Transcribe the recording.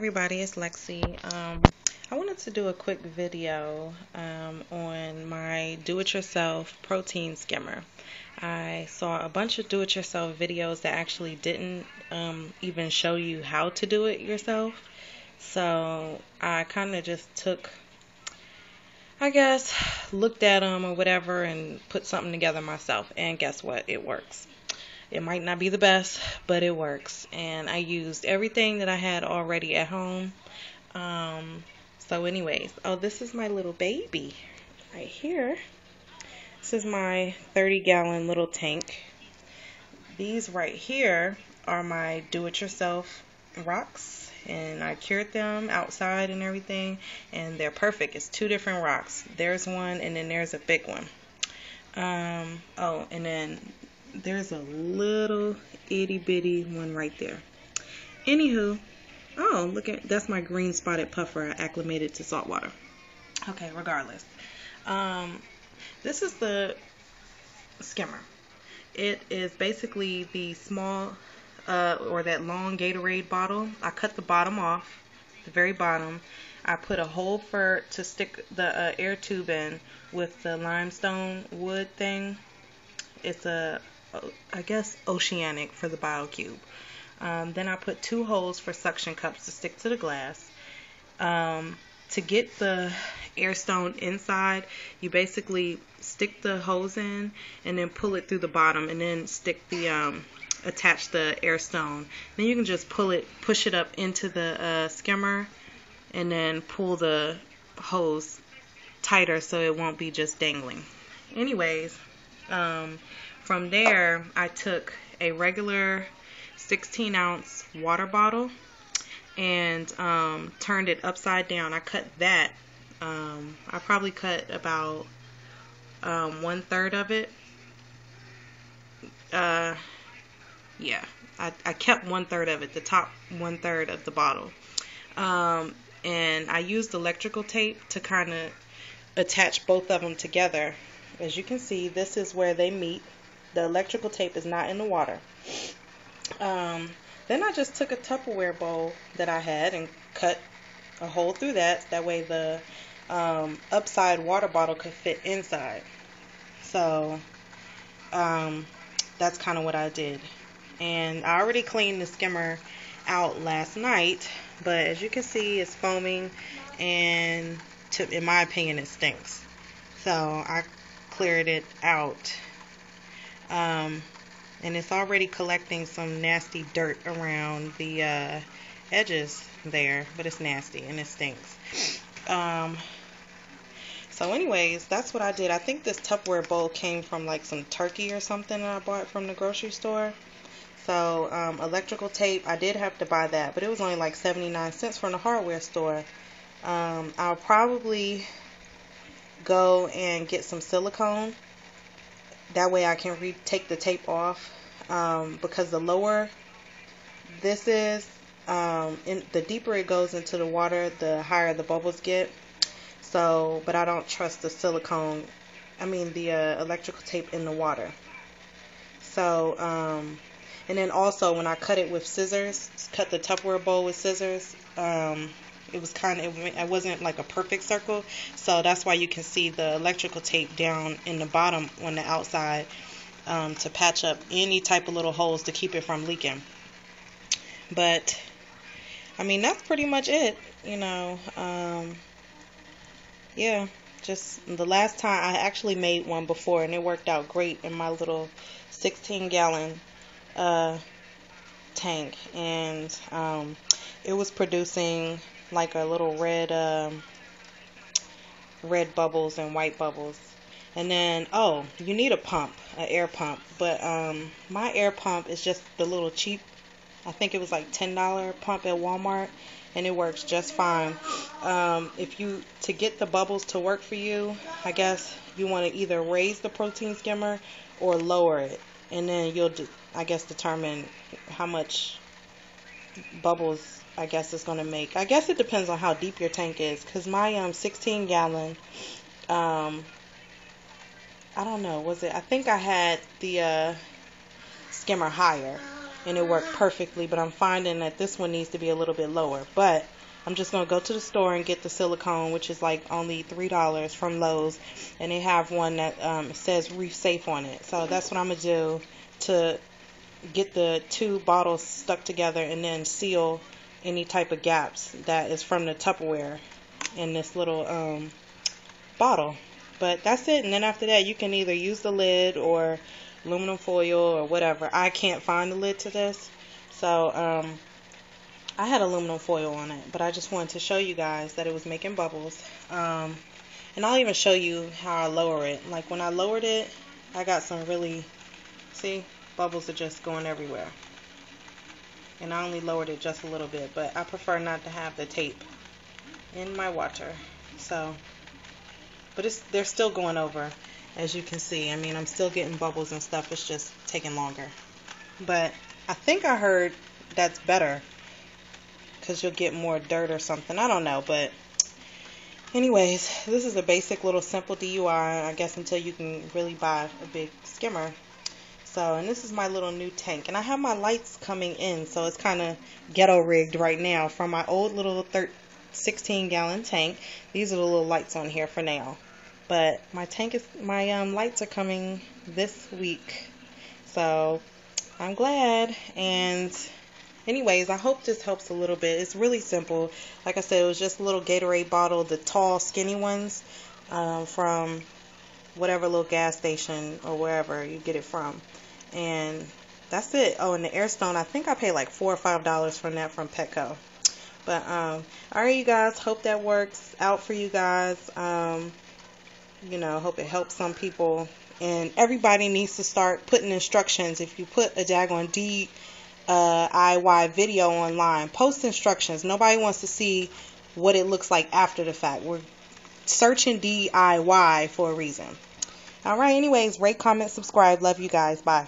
everybody, it's Lexi. Um, I wanted to do a quick video um, on my do-it-yourself protein skimmer. I saw a bunch of do-it-yourself videos that actually didn't um, even show you how to do it yourself. So I kind of just took, I guess, looked at them or whatever and put something together myself. And guess what? It works. It might not be the best, but it works. And I used everything that I had already at home. Um, so anyways, oh, this is my little baby right here. This is my 30 gallon little tank. These right here are my do-it-yourself rocks and I cured them outside and everything and they're perfect. It's two different rocks. There's one and then there's a big one. Um, oh, and then there's a little itty bitty one right there. Anywho, oh, look at that's my green spotted puffer I acclimated to salt water. Okay, regardless. Um, this is the skimmer. It is basically the small uh, or that long Gatorade bottle. I cut the bottom off, the very bottom. I put a hole for to stick the uh, air tube in with the limestone wood thing. It's a I guess, oceanic for the BioCube. Um, then I put two holes for suction cups to stick to the glass. Um, to get the air stone inside, you basically stick the hose in and then pull it through the bottom and then stick the um, attach the air stone. Then you can just pull it, push it up into the uh, skimmer and then pull the hose tighter so it won't be just dangling. Anyways, um, from there, I took a regular 16 ounce water bottle and um, turned it upside down. I cut that. Um, I probably cut about um, one third of it. Uh, yeah, I, I kept one third of it, the top one third of the bottle. Um, and I used electrical tape to kind of attach both of them together. As you can see, this is where they meet the electrical tape is not in the water. Um, then I just took a Tupperware bowl that I had and cut a hole through that. That way the um, upside water bottle could fit inside. So um, that's kind of what I did. And I already cleaned the skimmer out last night, but as you can see, it's foaming, and to, in my opinion, it stinks. So I cleared it out um, and it's already collecting some nasty dirt around the uh, edges there, but it's nasty and it stinks. Um, so anyways, that's what I did. I think this Tupperware bowl came from like some turkey or something that I bought from the grocery store. So um, electrical tape, I did have to buy that, but it was only like 79 cents from the hardware store. Um, I'll probably go and get some silicone that way I can re take the tape off um, because the lower this is, um, in, the deeper it goes into the water, the higher the bubbles get. So, but I don't trust the silicone, I mean the uh, electrical tape in the water. So, um, and then also when I cut it with scissors, cut the Tupperware bowl with scissors, um, it was kind of it wasn't like a perfect circle. So that's why you can see the electrical tape down in the bottom on the outside um, to patch up any type of little holes to keep it from leaking. But I mean that's pretty much it you know um, yeah just the last time I actually made one before and it worked out great in my little 16 gallon uh, tank. And um, it was producing like a little red um, red bubbles and white bubbles. And then, oh, you need a pump, an air pump. But um, my air pump is just the little cheap, I think it was like $10 pump at Walmart. And it works just fine. Um, if you, to get the bubbles to work for you, I guess you want to either raise the protein skimmer or lower it. And then you'll, I guess, determine how much bubbles I guess it's going to make. I guess it depends on how deep your tank is. Because my um 16 gallon, um, I don't know, was it? I think I had the uh, skimmer higher. and it worked perfectly. But I'm finding that this one needs to be a little bit lower. But I'm just going to go to the store and get the silicone, which is like only $3 from Lowe's. And they have one that um, says Reef Safe on it. So that's what I'm going to do to get the two bottles stuck together and then seal any type of gaps that is from the Tupperware in this little um, bottle. But that's it. And then after that, you can either use the lid or aluminum foil or whatever. I can't find the lid to this. So, um, I had aluminum foil on it, but I just wanted to show you guys that it was making bubbles. Um, and I'll even show you how I lower it. Like when I lowered it, I got some really, see, bubbles are just going everywhere. And I only lowered it just a little bit, but I prefer not to have the tape in my water. So, but it's they're still going over, as you can see. I mean, I'm still getting bubbles and stuff. It's just taking longer. But I think I heard that's better because you'll get more dirt or something. I don't know, but anyways, this is a basic little simple DUI, I guess, until you can really buy a big skimmer. So, and this is my little new tank. And I have my lights coming in, so it's kind of ghetto rigged right now from my old little 16 gallon tank. These are the little lights on here for now. But my tank is, my um, lights are coming this week. So, I'm glad. And anyways, I hope this helps a little bit. It's really simple. Like I said, it was just a little Gatorade bottle, the tall, skinny ones um, from whatever little gas station or wherever you get it from and that's it. Oh, and the Airstone, I think I paid like four or five dollars from that from Petco. But um, all right, you guys. Hope that works out for you guys. Um, you know, hope it helps some people. And everybody needs to start putting instructions. If you put a daggone DIY uh, video online, post instructions. Nobody wants to see what it looks like after the fact. We're searching DIY for a reason. All right, anyways, rate, comment, subscribe. Love you guys. Bye.